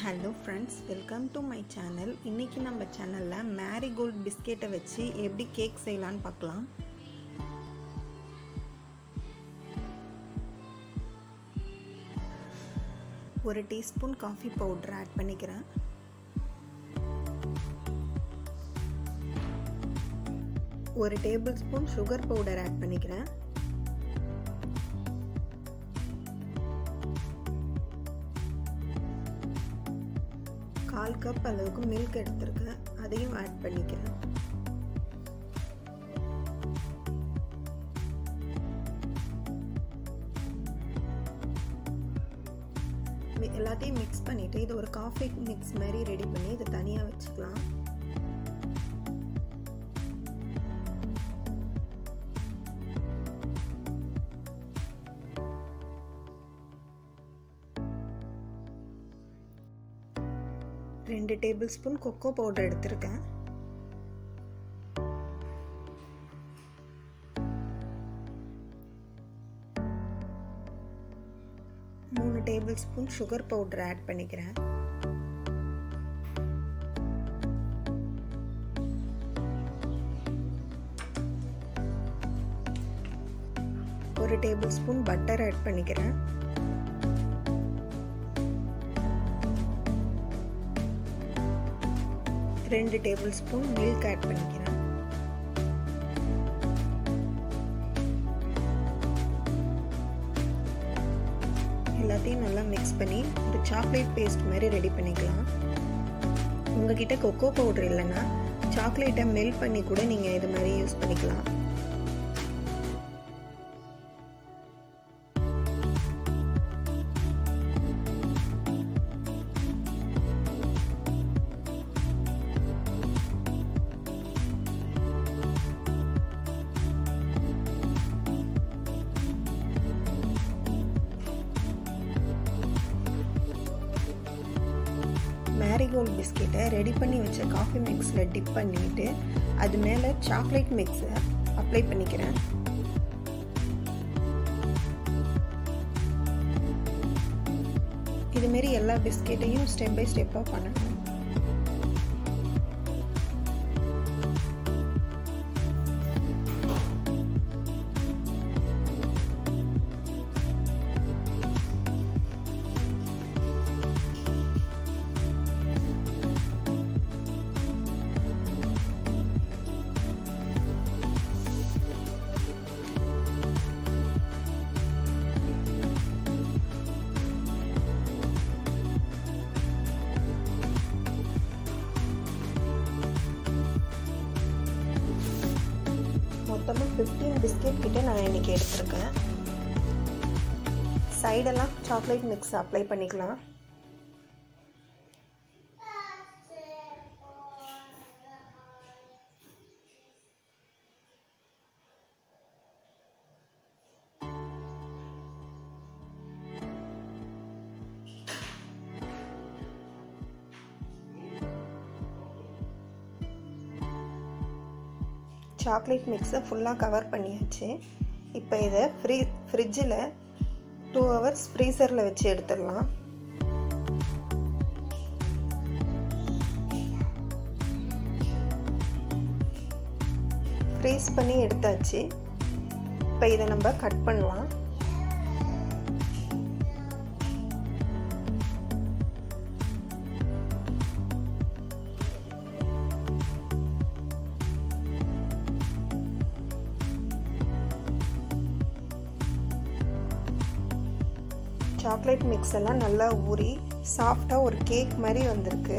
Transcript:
Hello friends welcome to my channel இன்றைக்கி நம்ம சேனலில் மேரிகோல்ட் பிஸ்கெட்டை வச்சு எப்படி கேக் செய்யலான்னு பார்க்கலாம். ஒரு டீஸ்பூன் காஃபி பவுடர் ஆட் பண்ணிக்கிறேன். ஒரு tablespoon sugar powder add பண்ணிக்கிறேன். கால் கப் அளவுக்கு மில்க் எடுத்திருக்கேன். அதையும் ஆட் பண்ணிக்கிறேன். எல்லாத்தையும் மிக்ஸ் பண்ணிவிட்டு இது ஒரு காஃபி மிக்ஸ் மாதிரி ரெடி பண்ணி இதை தனியாக வச்சுக்கலாம். ரெண்டு டேபிள் ஸ்பூன் கொக்கோ பவுடர் எடுத்திருக்கேன். மூணு tablespoon sugar powder add பண்ணிக்கிறேன். ஒரு டேபிள் ஸ்பூன் பட்டர் ஆட் பண்ணிக்கிறேன். ரெண்டு டேபிள் ஸ்பூன் மில்க் ஆட் பண்ணிக்கிறேன். எல்லாத்தையும் நல்லா மிக்ஸ் பண்ணி ஒரு சாக்லேட் பேஸ்ட் மாதிரி ரெடி பண்ணிக்கலாம். உங்ககிட்ட கொக்கோ பவுடர் இல்லைன்னா சாக்லேட்டை மெல்ட் பண்ணி கூட நீங்கள் இது மாதிரி யூஸ் பண்ணிக்கலாம். மேரிகோல்ட் பிஸ்கெட்டை ரெடி பண்ணி வச்ச காஃபி மிக்ஸில் டிப் பண்ணிவிட்டு அது மேலே சாக்லேட் மிக்ஸை அப்ளை பண்ணிக்கிறேன். இதுமாரி எல்லா பிஸ்கெட்டையும் ஸ்டெப் பை ஸ்டெப்பாக பண்ணணும். மொத்தமாக ஃபிஃப்டீன் பிஸ்கெட் கிட்ட நான் இன்றைக்கி எடுத்திருக்கேன். சைடெல்லாம் சாக்லேட் மிக்ஸ் அப்ளை பண்ணிக்கலாம். சாக்லேட் மிக்ஸை ஃபுல்லாக கவர் பண்ணியாச்சு. இப்போ இதை ஃப்ரீ ஃப்ரிட்ஜில் டூ ஹவர்ஸ் ஃப்ரீசரில் வச்சு எடுத்துடலாம். ஃப்ரீஸ் பண்ணி எடுத்தாச்சு. இப்போ இதை நம்ம கட் பண்ணலாம். சாக்லேட் மிக்ஸ் எல்லாம் நல்லா ஊறி சாஃப்டாக ஒரு கேக் மாதிரி வந்திருக்கு.